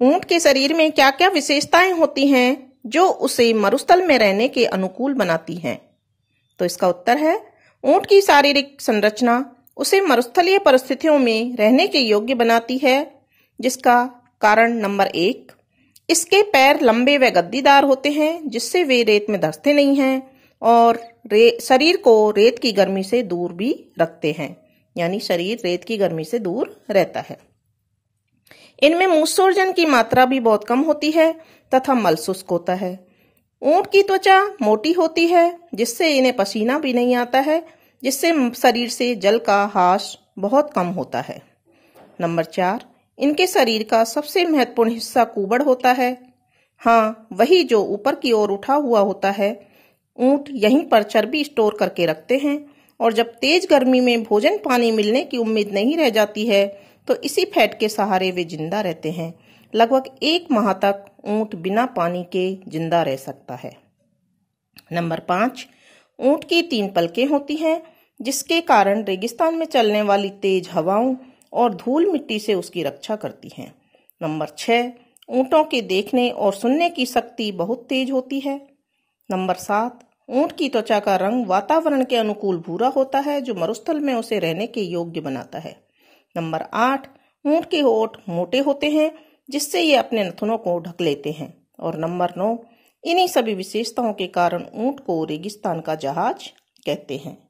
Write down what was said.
ऊँट के शरीर में क्या क्या विशेषताएँ होती हैं जो उसे मरुस्थल में रहने के अनुकूल बनाती हैं? तो इसका उत्तर है ऊँट की शारीरिक संरचना उसे मरुस्थलीय परिस्थितियों में रहने के योग्य बनाती है जिसका कारण नंबर एक इसके पैर लंबे व गद्दीदार होते हैं जिससे वे रेत में धसते नहीं हैं और रे, शरीर को रेत की गर्मी से दूर भी रखते हैं यानी शरीर रेत की गर्मी से दूर रहता है। इनमें मूसोर्जन की मात्रा भी बहुत कम होती है तथा मल शुष्क होता है। ऊँट की त्वचा मोटी होती है, जिससे इन्हें पसीना भी नहीं आता है, जिससे शरीर से जल का हाश बहुत कम होता है। नंबर चार, इनके शरीर का सबसे महत्वपूर्ण हिस्सा कुबड़ होता है। हाँ वही जो ऊपर की ओर उठा हुआ होता है। ऊँट यहीं पर चर्बी स्टोर करके रखते हैं, और जब तेज गर्मी में भोजन पानी मिलने की उम्मीद नहीं रह जाती है तो इसी फैट के सहारे वे ज़िंदा रहते हैं। लगभग एक माह तक ऊँट बिना पानी के ज़िंदा रह सकता है। नंबर पाँच, ऊँट की तीन पलकें होती हैं, जिसके कारण रेगिस्तान में चलने वाली तेज हवाओं और धूल मिट्टी से उसकी रक्षा करती हैं। नंबर छः ऊँटों के देखने और सुनने की शक्ति बहुत तेज होती है। नंबर सात, ऊँट की त्वचा का रंग वातावरण के अनुकूल भूरा होता है, जो मरुस्थल में उसे रहने के योग्य बनाता है। नंबर आठ, ऊँट के होठ मोटे होते हैं, जिससे ये अपने नथुनों को ढक लेते हैं। और नंबर नौ, इन्हीं सभी विशेषताओं के कारण ऊँट को रेगिस्तान का जहाज़ कहते हैं।